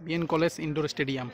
BN college indoor stadium